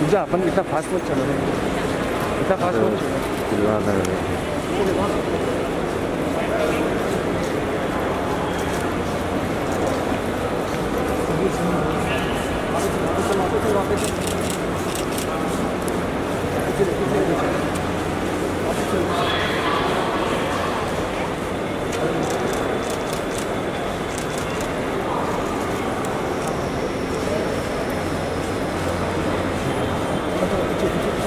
पूजा अपन इतना फास्ट में चल रहे हैं कितना फास्ट में चल रहा है Thank. тихо, тихо.